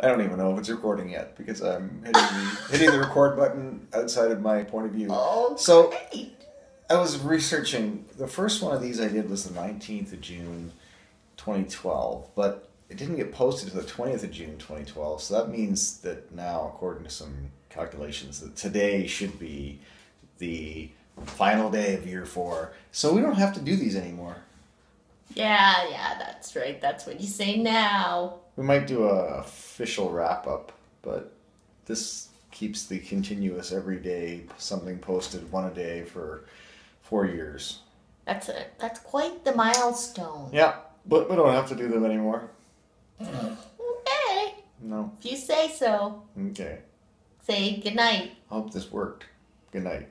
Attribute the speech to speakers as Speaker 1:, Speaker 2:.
Speaker 1: I don't even know if it's recording yet because I'm hitting the, hitting the record button outside of my point of view.
Speaker 2: Oh,
Speaker 1: So-
Speaker 2: great.
Speaker 1: I was researching. The first one of these I did was the 19th of June, 2012, but it didn't get posted to the 20th of June, 2012. So that means that now, according to some calculations, that today should be the final day of year four. So we don't have to do these anymore.
Speaker 2: Yeah, yeah, that's right. That's what you say now.
Speaker 1: We might do a official wrap up, but this keeps the continuous every day something posted one a day for four years.
Speaker 2: That's a that's quite the milestone.
Speaker 1: Yeah, but we don't have to do them anymore. Mm-hmm.
Speaker 2: Okay,
Speaker 1: No.
Speaker 2: if you say so.
Speaker 1: Okay.
Speaker 2: Say good night.
Speaker 1: Hope this worked. Good night.